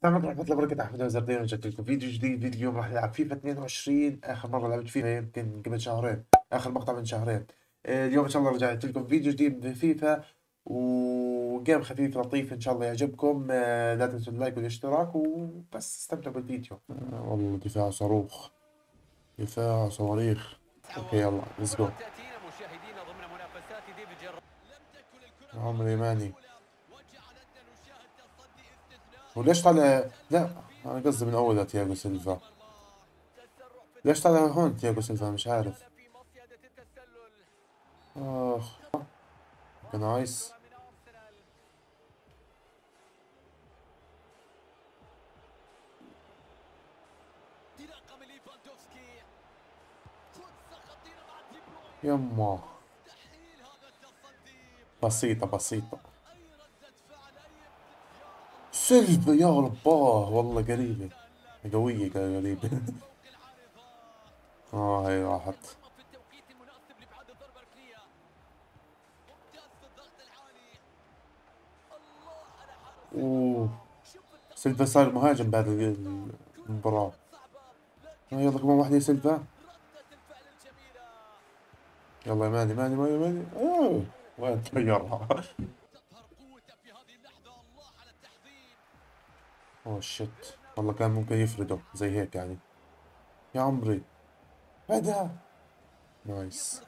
السلام عليكم ورحمة الله وبركاته أحمد وزردين رجعت لكم فيديو جديد فيديو اليوم راح نلعب فيفا 22 آخر مرة لعبت فيها يمكن قبل شهرين آخر مقطع من شهرين. آه، اليوم إن شاء الله رجعت لكم فيديو جديد من فيفا و game خفيف لطيف إن شاء الله يعجبكم. آه، لا تنسوا ال like والاشتراك وبس استمتعوا بالفيديو. آه، والله دفاع صاروخ دفاع صواريخ. okay يلا let's go عمري ماني وليش طالع؟ لا أنا قصدي من أول تياجو سيلفا. ليش طالع هون تياجو سيلفا؟ مش عارف. آخ. nice يما. بسيطة بسيطة. سلبة يا رباه. والله قريبة. قوية قريبة. آه هي راحت. أوه. سيلفا صار مهاجم بعد المباراة. آه، يلا كمان واحدة يا سيلفا. يلا يا ماني ماني ماني ماني. أوه. وين؟ طيرها اوه shit والله كان ممكن يفرده زي هيك يعني. يا عمري. هذا nice.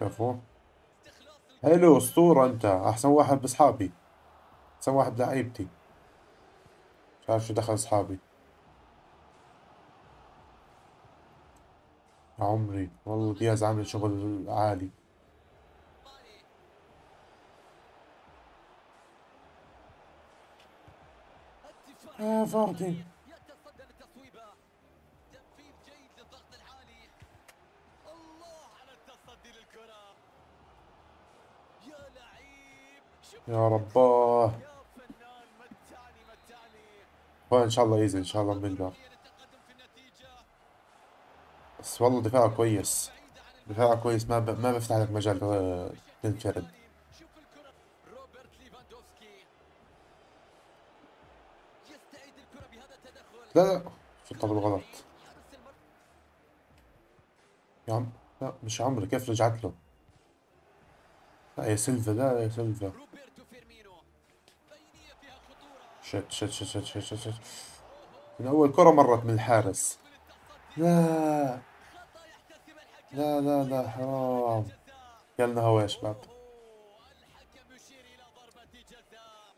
كفو. حلو أسطورة أنت. أحسن واحد بأصحابي. أحسن واحد لعيبتي. مش عارف شو دخل أصحابي. يا عمري. والله دياز عامل شغل عالي. يا فاردي يا رباه. إن شاء الله يزن إن شاء الله بنقدر بس والله دفاعه كويس. دفاعه كويس ما ب... ما بفتح لك مجال تنفرد. لا لا شطها بالغلط يا عم لا مش عمري كيف رجعت له؟ لا يا سيلفا لا يا سيلفا. shit shit shit shit shit shit من أول كرة مرت من الحارس. لا. لا لا لا حرام. يلا هوا يا شباب.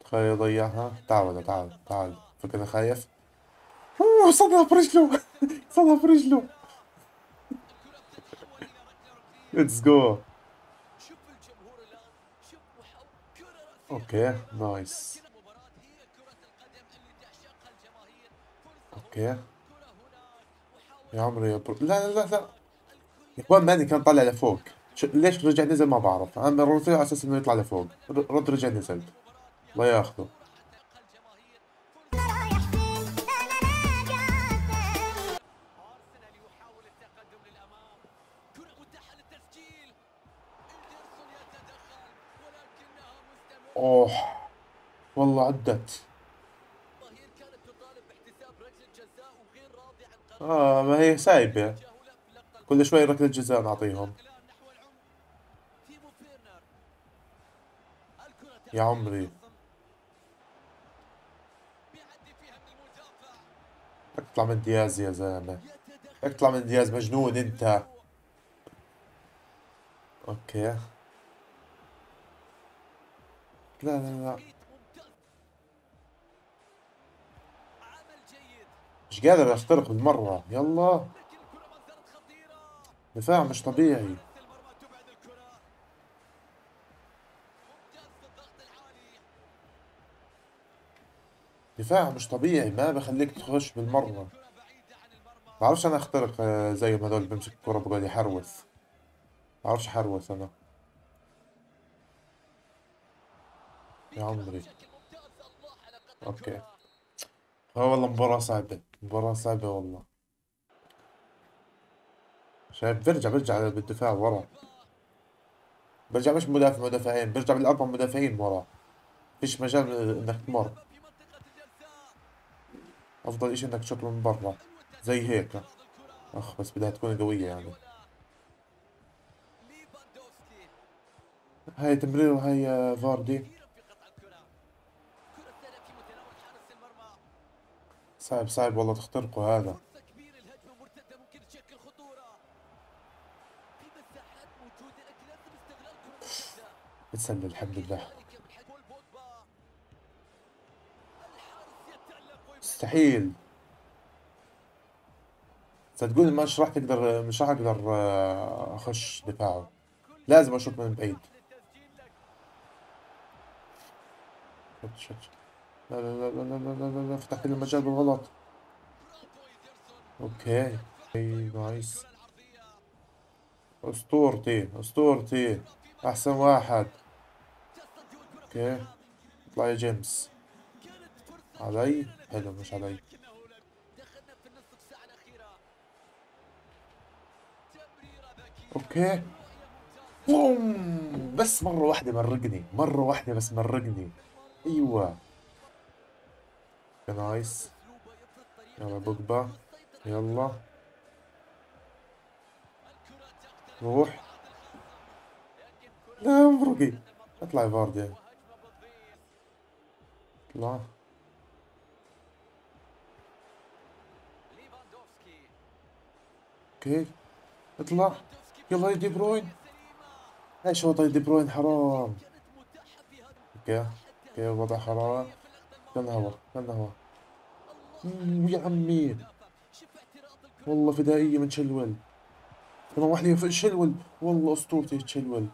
تخيل يضيعها تعال تعال تعال. فكرة خايف. اوه صدها برجله صدها برجله let's go okay nice okay يا عمري يا bro لا لا لا يا اخوان ماني كان طالع لفوق. ليش رجع نزل ما بعرف. أنا رد على أساس إنه يطلع لفوق. رد رجع نزل. الله ياخذه. أوه والله عدت. آه ما هي سايبة. كل شوي ركلة جزاء نعطيهم. يا عمري. اطلع من دياز يا زلمة. اطلع من دياز مجنون أنت. أوكي. لا لا لا. مش قادر اخترق بالمرة يلا. دفاع مش طبيعي. دفاع مش طبيعي. ما بخليك تخش بالمرة. بعرفش أنا أخترق آه، زي ما هذول بمسك الكرة بقعد يحروث بعرفش احروث أنا. يا عمري. أوكي. آه والله مباراة صعبة. مباراة صعبة والله. شايف برجع برجع بالدفاع ورا. برجع مش مدافع مدافعين. برجع بالأربع مدافعين ورا. فيش مجال إنك تمر. أفضل إشي إنك تشوط من برا. زي هيك. أخ بس بدها تكون قوية يعني. هاي تمرير وهاي فاردي. صعب صعب والله تخترقه هذا. بتسلل الحمد لله. مستحيل. صدقوني مش راح تقدر مش راح أقدر آه، أخش دفاعه. لازم أشوط من بعيد. shit shit لا لا لا لا لا لا لا لا فتحت لي المجال بالغلط. okay. اي nice. اسطورتي اسطورتي. احسن واحد. okay. اطلع يا جيمس. علي؟ حلو مش علي. okay. بوم بس مرة واحدة مرقني مرة واحدة بس مرقني. أيوه. nice. يلا بوجبا يلا. روح لا مرقي اطلع فاردي. اطلع. okay. اطلع. يلا يا دي بروين. إيش وضع دي بروين؟ حرام. أوكي. okay وضع حرام. كان هوا كان هوا يا عمي. والله فدائية من شلول. كمان واحدة في شلول. والله أسطورتي شلول.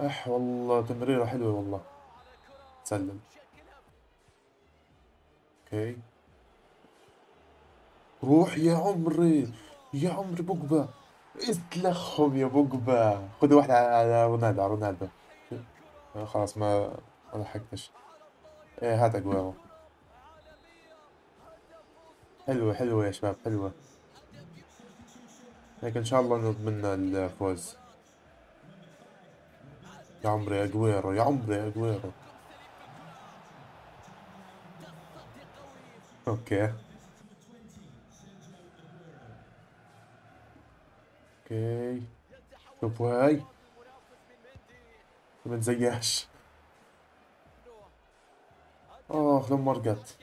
أح والله تمريرة حلوة والله. سلم. أوكي. روح يا عمري يا عمري بوجبا اتلخهم يا بوجبا خذ واحدة على رونالدو على رونالدو. خلاص ما ما لحقتش إيه هات اجويرو حلوة حلوة يا شباب حلوة. هيك إن شاء الله نضمن الفوز. يا عمري أجويرو يا عمري أجويرو. okay. okay. شوفوا هاي. ما نزياش آخ لما مرقت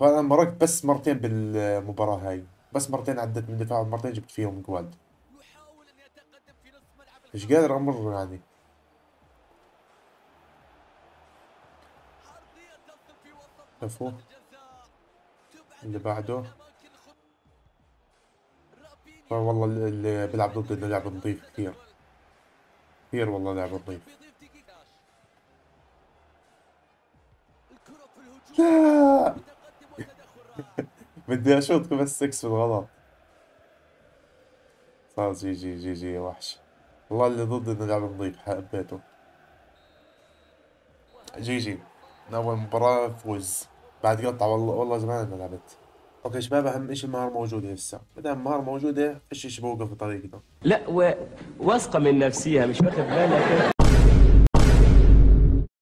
فانا مرقت بس مرتين بالمباراة هاي. بس مرتين عدت من دفاع ومرتين جبت فيهم جوال. مش قادر أمر يعني؟ شوفوا. اللي بعده. والله اللي بيلعب ضدنا لعب نظيف كثير. كثير والله لعب نظيف لا. بدي اشوط كبست X بالغلط صار GG GG وحش. والله اللي ضدنا لعب نظيف حبيته. GG. من أول مباراة فوز. بعد قطع والله والله زمان ما لعبت. أوكي شباب أهم شيء المهارة موجودة هسه. مادام المهارة موجودة إيش إيش بوقف بطريقنا لا واثقه من نفسيها مش واخد بالك؟